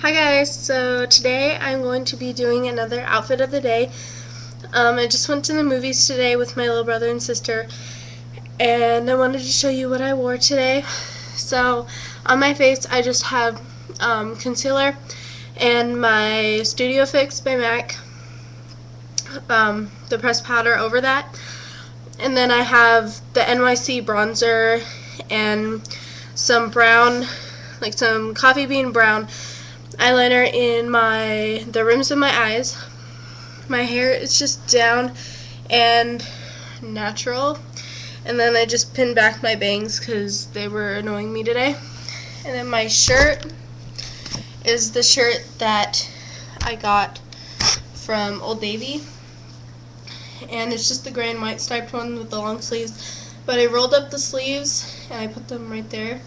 Hi guys, so today I'm going to be doing another outfit of the day. Um, I just went to the movies today with my little brother and sister and I wanted to show you what I wore today. So on my face I just have um, concealer and my Studio Fix by MAC, um, the pressed powder over that. And then I have the NYC bronzer and some brown, like some coffee bean brown eyeliner in my the rims of my eyes. My hair is just down and natural. And then I just pinned back my bangs because they were annoying me today. And then my shirt is the shirt that I got from Old Navy. And it's just the gray and white striped one with the long sleeves. But I rolled up the sleeves and I put them right there.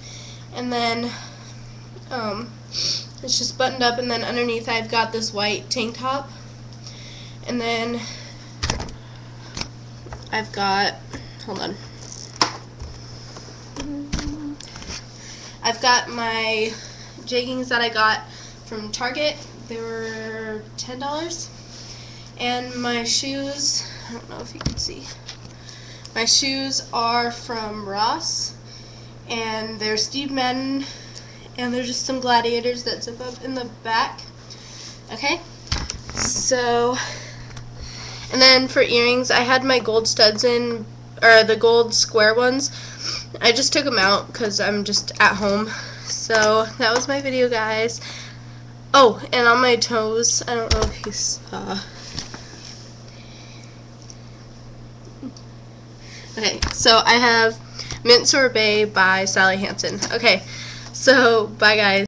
And then um, it's just buttoned up and then underneath I've got this white tank top. And then I've got, hold on. I've got my jeggings that I got from Target. They were $10. And my shoes, I don't know if you can see. My shoes are from Ross. And they're Steve Madden and there's just some gladiators that zip up in the back. Okay, so, and then for earrings, I had my gold studs in, or the gold square ones. I just took them out because I'm just at home. So, that was my video, guys. Oh, and on my toes, I don't know if you saw. Okay, so I have Mint Sorbet by Sally Hansen. Okay. So, bye guys.